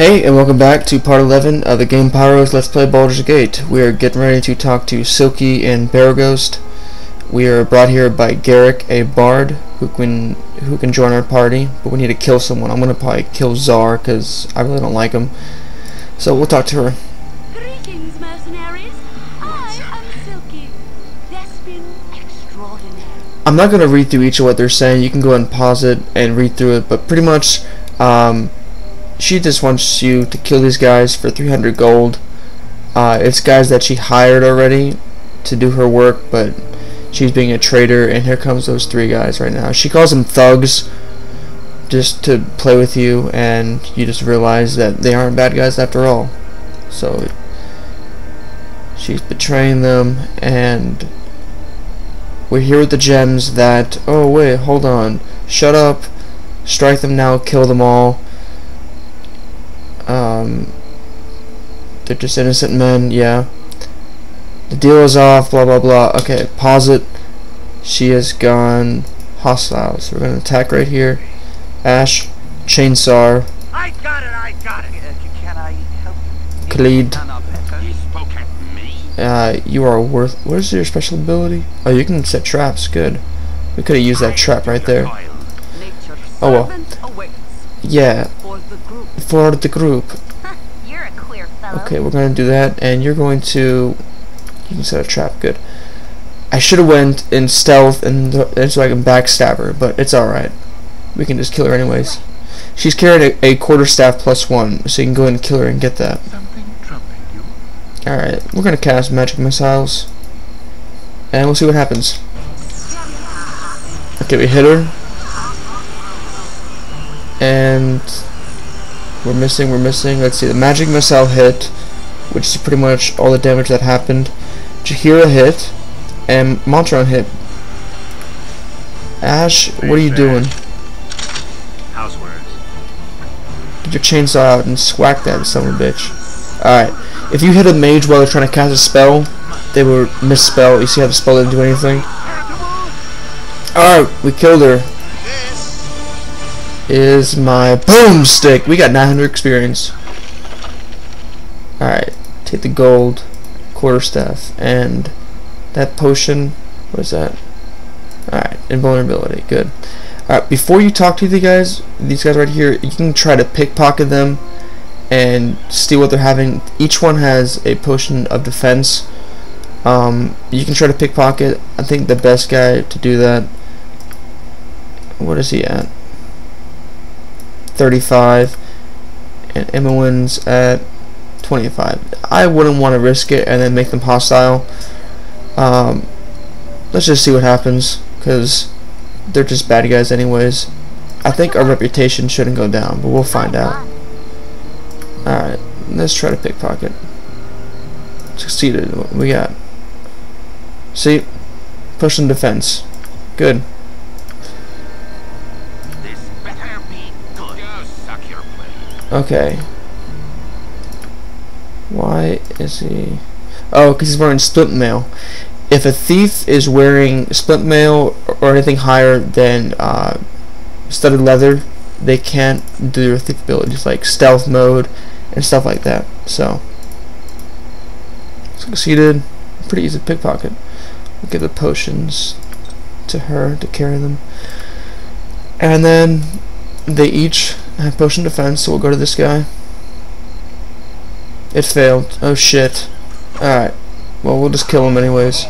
Hey, and welcome back to part 11 of the Game Pyros Let's Play Baldur's Gate. We are getting ready to talk to Silke and Beregost. We are brought here by Garrick, a bard, who can who can join our party, but we need to kill someone. I'm going to probably kill Xzar, because I really don't like him. So we'll talk to her. Greetings, mercenaries. I am Silke, Thespian extraordinaire. I'm not going to read through each of what they're saying. You can go ahead and pause it and read through it, but pretty much, um, she just wants you to kill these guys for 300 gold. Uh, it's guys that she hired already to do her work, but she's being a traitor, and here comes those three guys right now. She calls them thugs just to play with you, and you just realize that they aren't bad guys after all. So she's betraying them, and we're here with the gems that. Oh wait, hold on. Shut up. Strike them now. Kill them all. Um, they're just innocent men. Yeah. The deal is off. Blah blah blah. Okay, pause it. She has gone hostile. So we're gonna attack right here. Ash, chainsaw, I got it, I got it. Uh, c- can I help you? Khalid. No, no, better. You spoke at me? Uh, you are worth. What is your special ability? Oh, you can set traps. Good. We could have used that trap right there. Oh, well. Yeah, for the group. for the group. You're a queer fellow. Okay, we're gonna do that, and you're going to. You can set a trap. Good. I should have went in stealth and, and so I can backstab her, but it's all right. We can just kill her anyways. She's carrying a, a quarter staff plus one, so you can go ahead and kill her and get that. Something troubling you? All right, we're gonna cast magic missiles, and we'll see what happens. Okay, we hit her, and we're missing. We're missing. Let's see. The magic missile hit, which is pretty much all the damage that happened. Jaheira hit, and Montaron hit. Ash, what are you doing? Housewares. Get your chainsaw out and swack that son of a bitch. Alright. If you hit a mage while they're trying to cast a spell, they will misspell. You see how the spell didn't do anything? Alright, we killed her. Is my boomstick. We got 900 experience. Alright, take the gold, quarterstaff, and that potion. What is that? Alright, invulnerability. Good. Alright, before you talk to the guys, these guys right here, you can try to pickpocket them and steal what they're having. Each one has a potion of defense. Um, you can try to pickpocket. I think the best guy to do that. What is he at? 35. And Imoen's at 25. I wouldn't want to risk it and then make them hostile. Um, let's just see what happens because they're just bad guys anyways. I think our reputation shouldn't go down, but we'll find out. Alright, let's try to pickpocket. Succeeded. What we got? See? Push and defense. Good. Okay. Why is he... Oh, because he's wearing split mail. If a thief is wearing split mail or anything higher than uh, studded leather, they can't do their thief abilities like stealth mode and stuff like that. So, succeeded. Pretty easy pickpocket. We'll give the potions to her to carry them. And then they each have potion defense, so we'll go to this guy. It failed. Oh shit. Alright. Well, we'll just kill him anyways.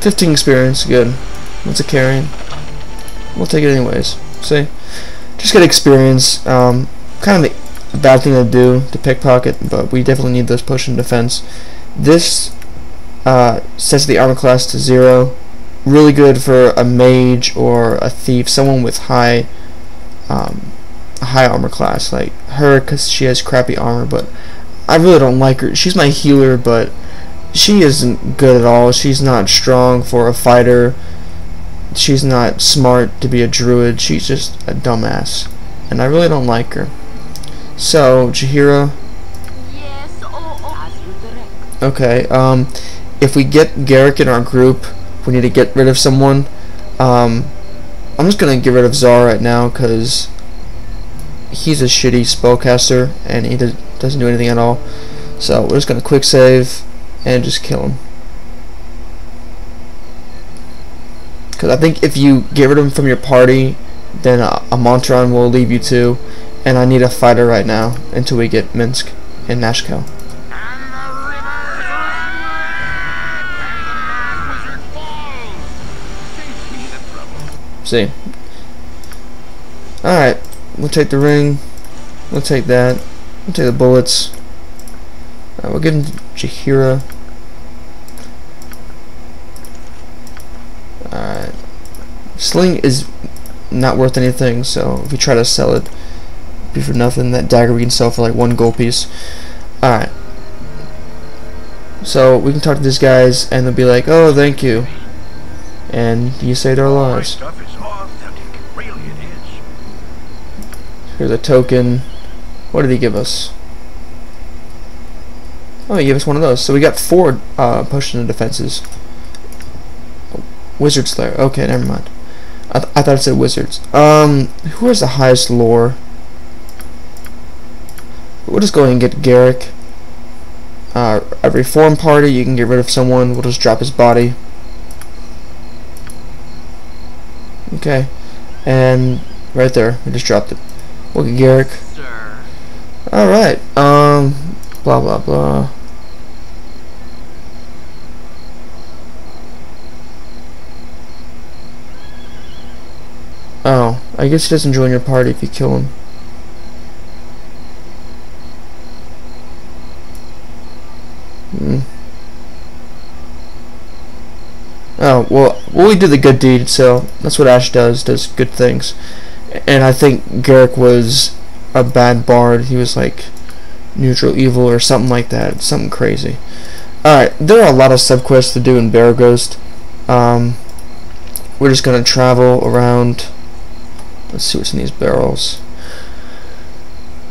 15 experience, good. What's a carrying? We'll take it anyways. See? Just get experience. Um, kind of a bad thing to do to pickpocket, but we definitely need those potion defense. This uh, sets the armor class to zero. Really good for a mage or a thief, someone with high, um, high armor class like her, because she has crappy armor. But I really don't like her. She's my healer, but she isn't good at all. She's not strong for a fighter. She's not smart to be a druid. She's just a dumbass, and I really don't like her. So Jaheira. Okay, um, if we get Garrick in our group, we need to get rid of someone. Um, I'm just gonna get rid of Zara right now, because he's a shitty spellcaster and he does, doesn't do anything at all. So we're just gonna quick save and just kill him. Because I think if you get rid of him from your party, then a, a Montaron will leave you too. And I need a fighter right now until we get Minsc and Nashkel. See. Alright, we'll take the ring. We'll take that. We'll take the bullets. Alright, we'll give him Jaheira. Alright. Sling is not worth anything, so if we try to sell it, be for nothing. That dagger we can sell for like one gold piece. Alright. So we can talk to these guys and they'll be like, oh, thank you. And you saved our lives. Here's a token. What did he give us? Oh, he gave us one of those. So we got four uh, potion and defenses. Wizard Slayer. Okay, never mind. I, th I thought it said wizards. Um, who has the highest lore? We'll just go ahead and get Garrick. Uh, a reform party, you can get rid of someone. We'll just drop his body. Okay. And right there, we just dropped it. Look at Garrick. Alright, um, blah blah blah. Oh, I guess he doesn't join your party if you kill him. Hmm. Oh, well, well, we did the good deed, so that's what Ash does, does good things. And I think Garrick was a bad bard. He was like neutral evil or something like that. Something crazy. Alright, there are a lot of subquests to do in Beregost. Um, we're just gonna travel around. Let's see what's in these barrels.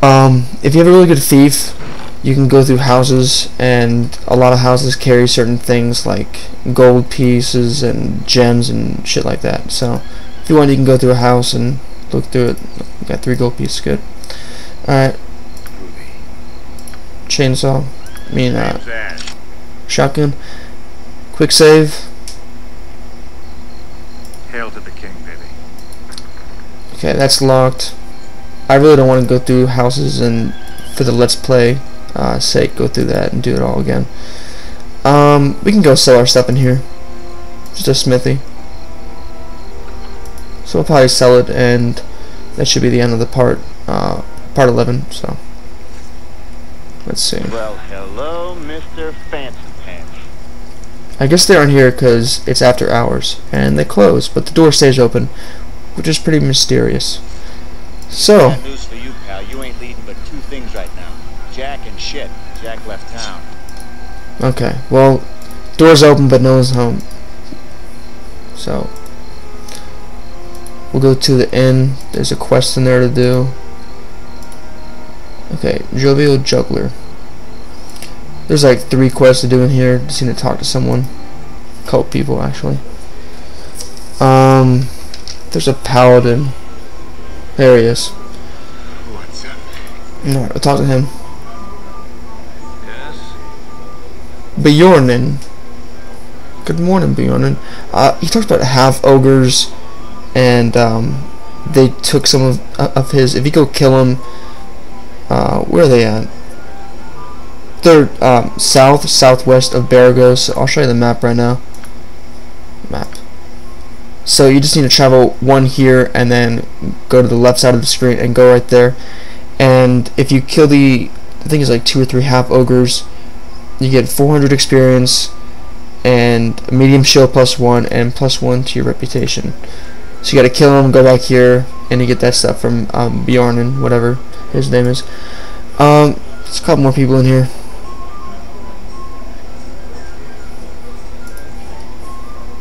Um, if you have a really good thief, you can go through houses, and a lot of houses carry certain things like gold pieces and gems and shit like that. So, if you want, you can go through a house and look through it. Got three gold pieces, good. Alright, chainsaw. I mean, uh, shotgun. Quick save. Hail to the king, baby. Okay, that's locked. I really don't want to go through houses and for the let's play uh, sake go through that and do it all again. Um, we can go sell our stuff in here. Just a smithy. So we'll probably sell it and that should be the end of the part, uh, part 11, so. Let's see. Well, hello, Mr. Fancy Pants. I guess they aren't here because it's after hours and they close, but the door stays open, which is pretty mysterious. So, Bad news for you, pal. You ain't leading but two things right now. Jack and shit. Jack left town. okay, well, door's open but no one's home. So, we'll go to the end. There's a quest in there to do. Okay, Jovial Juggler. There's like three quests to do in here. Just need to talk to someone. Cult people, actually. Um, there's a paladin. There he is. What's up? I'll talk to him. Yes? Bjornin. Good morning, Bjornin. Uh, he talks about half ogres, and um, they took some of of his. If you go kill him, uh, where are they at? They're um, south southwest of Baragos. I'll show you the map right now. Map. So you just need to travel one here, and then go to the left side of the screen and go right there. And if you kill the, I think it's like two or three half ogres, you get 400 experience and medium shield plus one and plus one to your reputation. So you gotta kill him, go back here, and you get that stuff from um, Bjorn and whatever his name is. Um, there's a couple more people in here.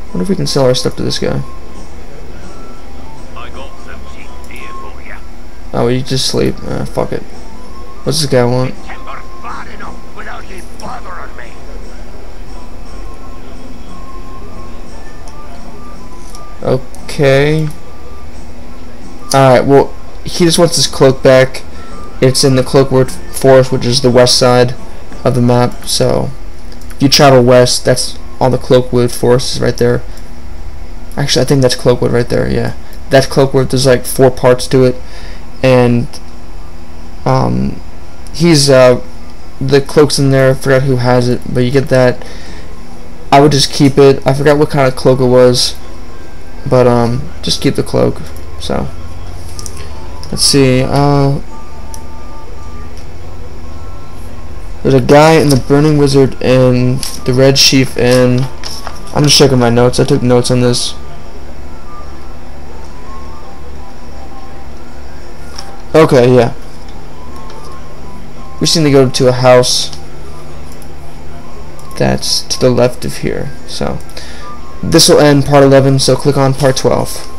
Wonder if we can sell our stuff to this guy. Oh, you just sleep. Uh, fuck it. What's this guy want? Okay. Alright, well, he just wants his cloak back. It's in the Cloakwood Forest, which is the west side of the map. So if you travel west, that's all the Cloakwood Forest is right there. Actually, I think that's Cloakwood right there. Yeah, that's Cloakwood. There's like four parts to it, and um, he's uh, the cloak's in there. I forgot who has it, but you get that. I would just keep it. I forgot what kind of cloak it was, but um, just keep the cloak. So let's see. Uh, there's a guy in the Burning Wizard and the Red Chief and I'm just checking my notes. I took notes on this. Okay, yeah. We seem to go to a house that's to the left of here. So this will end part 11, so click on part 12.